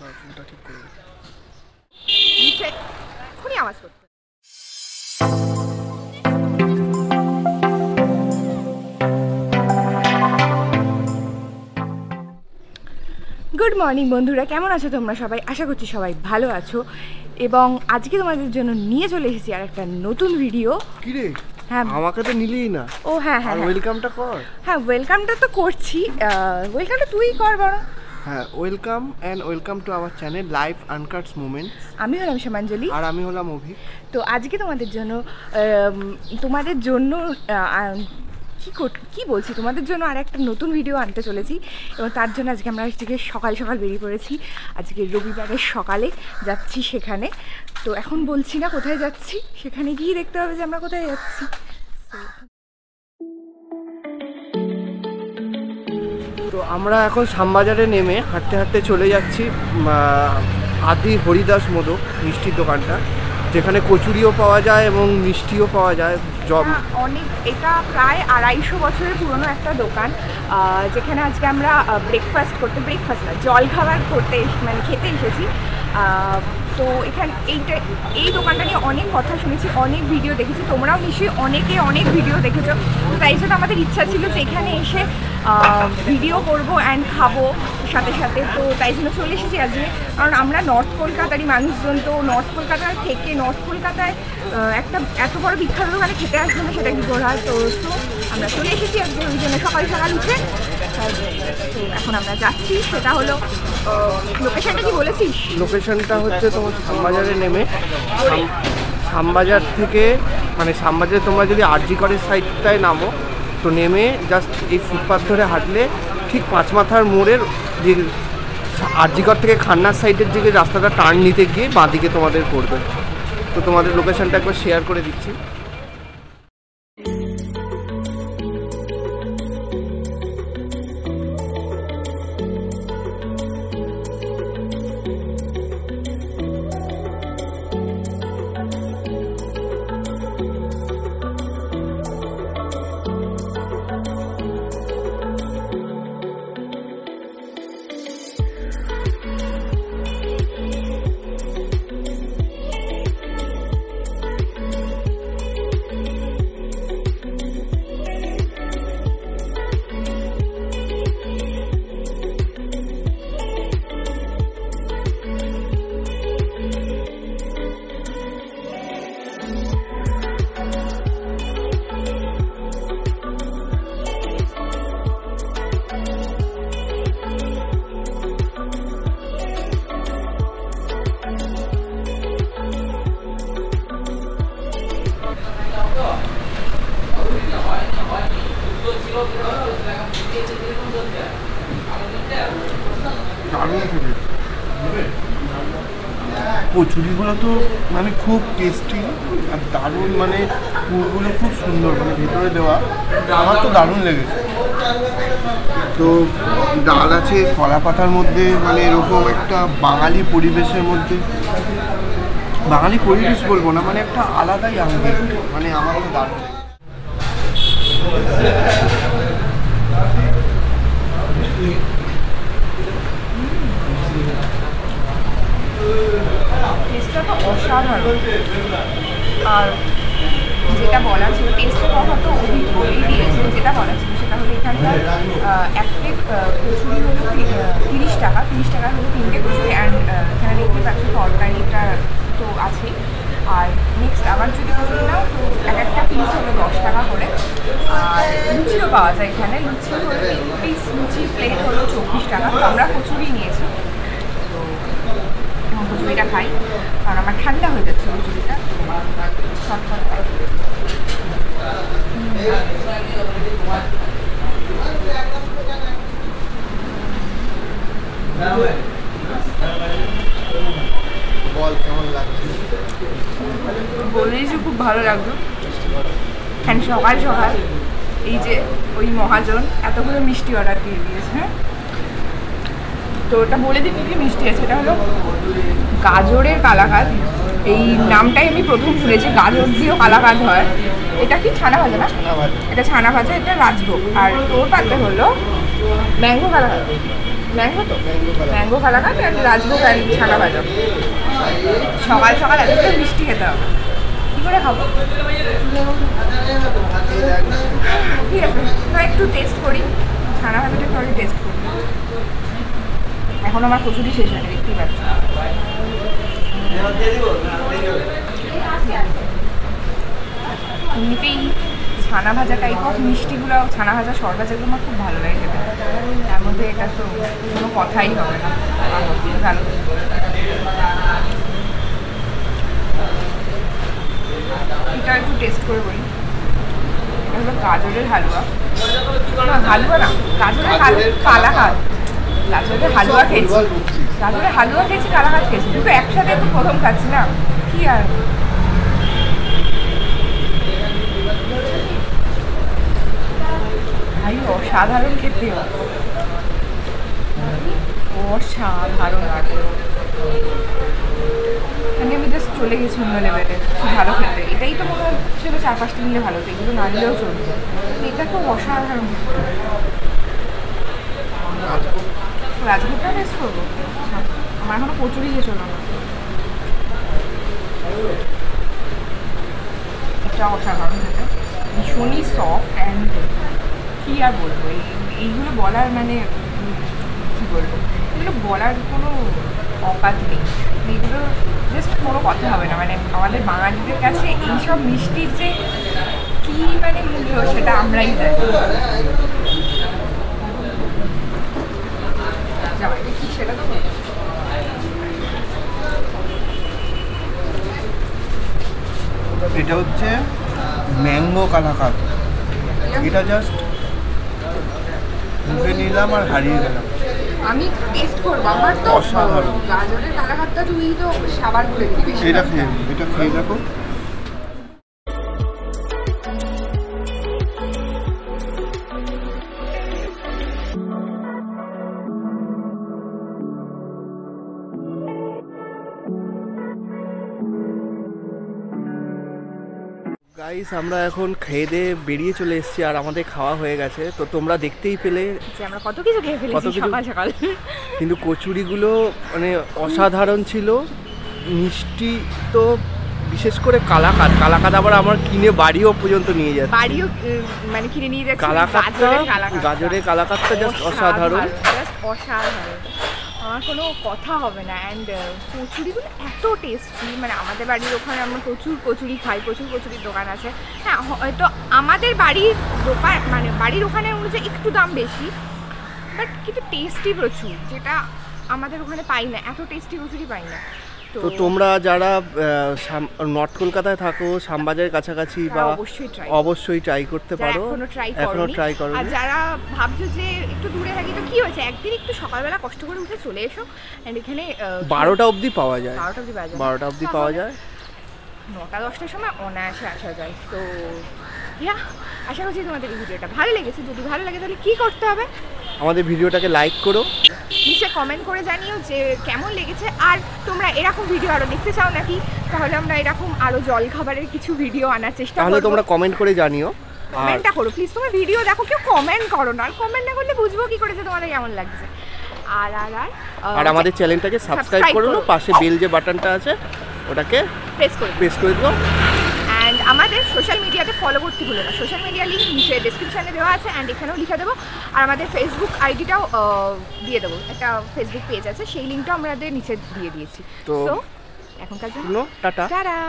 বা চুলটা ঠিক করে এক্ষুনি আওয়াজ করতে। গুড মর্নিং বন্ধুরা। কেমন আছো তোমরা সবাই? আশা করছি সবাই ভালো আছো। এবং আজকে তোমাদের জন্য নিয়ে চলে এসেছি আর একটা নতুন ভিডিও কি রে? হ্যাঁ। আমাকে তো নিলিই না। ও হ্যাঁ হ্যাঁ হ্যাঁ। ওয়েলকামটা কর। হ্যাঁ ওয়েলকামটা তো করছি। ওয়েলকামটা তুই কর বড় হ্যাঁ welcome and welcome to our channel live uncuts moment আমি হলাম সীমাঞ্জলি। আর আমি হলাম অভি। তো আজকে তোমাদের জন্য তোমাদের জন্য কি কি বলছি? তোমাদের জন্য আর একটা নতুন ভিডিও আনতে চলেছি। এবং তার জন্য আজকে আমরা আজকে সকাল সকাল বেরিয়ে পড়েছি। আজকে রবিবারের সকালে যাচ্ছি সেখানে। তো এখন বলছি না কোথায় যাচ্ছি সেখানে গিয়ে দেখতে হবে যে আমরা কোথায় যাচ্ছি। আমরা এখন শ্যামবাজারে নেমে হাঁটতে হাঁটতে চলে যাচ্ছি আদি হরিদাস মোদক মিষ্টির দোকানটা, যেখানে কচুরিও পাওয়া যায় এবং মিষ্টিও পাওয়া যায়, জব অনেক, এটা প্রায় আড়াইশো বছরের পুরনো একটা দোকান যেখানে আজকে আমরা ব্রেকফাস্ট করতে ব্রেকফাস্ট না জল খাবার করতে মানে খেতে এসেছি। তো এখানে এইটা, এই দোকানটা নিয়ে অনেক কথা শুনেছি, অনেক ভিডিও দেখেছি। তোমরাও নিশ্চয়ই অনেকে অনেক ভিডিও দেখেছ। তো তাই জন্য আমাদের ইচ্ছা ছিল যে এখানে এসে ভিডিও করব অ্যান্ড খাব সাথে সাথে। তো তাই জন্য চলে এসেছি আজকে। কারণ আমরা নর্থ কলকাতারই মানুষজন, তো নর্থ কলকাতা থেকে নর্থ কলকাতায় একটা এত বড় বিখ্যাত দোকানে খেতে আসবে না, সেটা কি করে তো আমরা চলে এসেছি আজকে ওই জন্য। সকাল সকাল উঠে সেটা হলো লোকেশনটা বলেছিস? লোকেশনটা হচ্ছে তোমার শ্যামবাজারে নেমে। শ্যাম- শ্যামবাজার থেকে মানে শ্যামবাজারে তোমরা যদি আরজি করের সাইডটায় নামো, তো নেমে জাস্ট এই ফুটপাথ ধরে হাঁটলে ঠিক পাঁচ মাথার মোড়ের যে আরজিকর থেকে খান্নার সাইডের দিকে রাস্তাটা টার্ন নিতে গিয়ে বাঁদিকে তোমাদের পড়বে। তো তোমাদের লোকেশনটা একবার শেয়ার করে দিচ্ছি। কচুরিগুলো তো মানে খুব টেস্টি আর দারুণ মানে পুরগুলো খুব সুন্দর মানে ভেতরে দেওয়া। আমার তো দারুণ লেগেছে। তো ডাল আছে কলা পাতার মধ্যে মানে এরকম একটা বাঙালি পরিবেশের মধ্যে। বাঙালি পরিবেশ বলব না মানে একটা আলাদাই আঙ্গিক মানে আমার তো দারুণ লেগেছে টেস্টটা তো অসাধারণ। আর যেটা বলা ছিল টেস্টের কথা তো অভি বলেই দিয়েছে, যেটা বলা ছিল সেটা হলো এখানকার এক প্লেট কচুরি হলো তিরিশ টাকা তিরিশ টাকা হলো তিনটে কচুরি অ্যান্ড এখানে দেখতে পাচ্ছ তরকারিটা তো আছে আর নেক্সট আবার যদি কচুরি তো এক একটা পিস হলো দশ টাকা করে। আর লুচিও পাওয়া যায় এখানে, লুচি হলো তিন পিস লুচি প্লেট হলো চব্বিশ টাকা আমরা কচুরি নিয়েছি। তো এখন খাই কারণ আমার ঠান্ডা হয়ে যাচ্ছে। বল বলেই যে খুব ভালো লাগল। সকাল সকাল এই যে ওই মহাজন এতগুলো মিষ্টি অর্ডার দিয়ে দিয়েছে হ্যাঁ? তো ওটা বলে দিই কী কী মিষ্টি আছে। এটা হলো গাজরের কালাকাঁদ। এই নামটাই আমি প্রথম শুনেছি গাজর দিয়েও কালাকাঁদ হয়। এটা কি ছানা ভাজা না? এটা ছানা ভাজা এটা রাজভোগ। আর তোর পাতে হলো ম্যাঙ্গো কালাকাঁদ। ম্যাঙ্গো তো? ম্যাঙ্গো কালাকাত আর রাজভোগ আর ছানা ভাজা। সকাল সকাল এত মিষ্টি খেতে হবে। কী করে খাব? ঠিক আছে একটু টেস্ট করি। ছানা ভাজাটা একটু টেস্ট করি। এখন আমার কচুরি শেষ হয়নি দেখতেই পাচ্ছি। এমনিতেই ছানা ভাজা টাইপ অফ মিষ্টিগুলো ছানা ভাজা সর ভাজাগুলো আমার খুব ভালো লাগে খেতে। তার মধ্যে এটা তো কোনো কথাই হবে না। ভালো। এটা একটু টেস্ট করে বলি। এটা হলো গাজরের হালুয়া। হালুয়া না গাজরের হালুয়া গাজরের হালুয়া খেয়েছি। বকছিস। হালুয়া খেয়েছি কালাকাত খেয়েছি। দুটো একসাথে তো প্রথম খাচ্ছি না। কি আর? ভাই অসাধারণ খেতে। অসাধারণ খেতে মানে আমি জাস্ট চলে গেছি অন্য লেভেলে ভালো খেতে। এটাই তো মনে হচ্ছিল চার পাঁচটা নিলে ভালো হতো, এগুলো না নিলেও চলতো। এটা তো অসাধারণ রাজভোগটা টেস্ট করব। আমার এখনও কচুরি শেষ হলো না এটা অসাধারণ খেতে। ভীষণই সফট অ্যান্ড কী আর বলব, এই, এইগুলো বলার মানে কী বলব, এগুলো বলার কোনো অকাত নেই। এগুলো জাস্ট কোনো কথা হবে না। মানে আমাদের বাঙালিদের কাছে এইসব মিষ্টির যে কী মানে মূল্য, সেটা আমরাই জানি জামাইটা কি সেটা তো বলো। এটা হচ্ছে ম্যাঙ্গো কালাকাত এটা জাস্ট মুখে নিলাম আর হারিয়ে গেলাম। আমি টেস্ট করব আমার তো অসাধারণ। গাজরের কালাকাতটা তুই তো সাবার করে দিবি এটা খেয়ে এটা খেয়ে দেখো। গাইস আমরা এখন খেয়ে দিয়ে বেরিয়ে চলে এসেছি আর আমাদের খাওয়া হয়ে গেছে। তো তোমরা দেখতেই পেলে। আমরা কত কিছু খেয়ে ফেলেছি সকাল সকাল কিন্তু কচুরিগুলো মানে অসাধারণ ছিল। মিষ্টি তো বিশেষ করে কালাকাত কালাকাত আবার আমার কিনে বাড়িও পর্যন্ত নিয়ে যাচ্ছে। বাড়িও মানে কিনে নিয়ে যাচ্ছি। কালাকাতটা গাজরের কালাকাতটা। জাস্ট অসাধারণ জাস্ট অসাধারণ। আমার কোনো কথা হবে না অ্যান্ড কচুরিগুলো এত টেস্টি মানে আমাদের বাড়ির ওখানে আমরা প্রচুর কচুরি খাই, প্রচুর কচুরির দোকান আছে। হ্যাঁ হয়তো আমাদের বাড়ির দোকান মানে বাড়ির ওখানে অনুযায়ী একটু দাম বেশি বাট কিন্তু টেস্টি প্রচুর, যেটা আমাদের ওখানে পাই না, এত টেস্টি কচুরি পাই না। তো তোমরা যারা নর্থ কলকাতায় থাকো শ্যামবাজারের কাছাকাছি বা অবশ্যই অবশ্যই ট্রাই করতে পারো এখনও ট্রাই করো আর যারা ভাবছ যে একটু দূরে থাকি তো কি হয়েছে? একদিন একটু সকালবেলা কষ্ট করে উঠে চলে এসো এন্ড এখানে বারোটা অবধি পাওয়া যায়। বারোটা অবধি বাজে বারোটা অবধি পাওয়া যায়। নটা দশটার সময় অনায়াসে আসা যায়। তো ইয়া আশা করছি তোমাদের এই ভিডিওটা ভালো লেগেছে। যদি ভালো লাগে তাহলে কি করতে হবে? আমাদের ভিডিওটাকে লাইক করো। নিচে কমেন্ট করে জানিও যে কেমন লেগেছে। আর তোমরা এরকম ভিডিও আরও দেখতে চাও নাকি? তাহলে আমরা এরকম আরও জল খাবারের কিছু ভিডিও আনার চেষ্টা তাহলে করব। তোমরা কমেন্ট করে জানিও। কমেন্টটা করো প্লিজ তোমার ভিডিও দেখো কেউ কমেন্ট করো না। আর কমেন্ট না করলে বুঝব কি করেছে তোমাদের কেমন লাগছে। আর আর আর আর আমাদের চ্যানেলটাকে সাবস্ক্রাইব করে নাও। পাশে বেল যে বাটনটা আছে ওটাকে প্রেস করে প্রেস করে দিও। আমাদের সোশ্যাল মিডিয়াতে ফলো করতে ভুলো না। সোশ্যাল মিডিয়া লিঙ্ক নিচে ডিসক্রিপশানে দেওয়া আছে অ্যান্ড এখানেও লিখে দেবো। আর আমাদের ফেসবুক আইডিটাও দিয়ে দেবো। একটা ফেসবুক পেজ আছে সেই লিঙ্কটাও আমাদের নিচে দিয়ে দিয়েছি। তো- এখনকার জন্য টাটা। টাটা।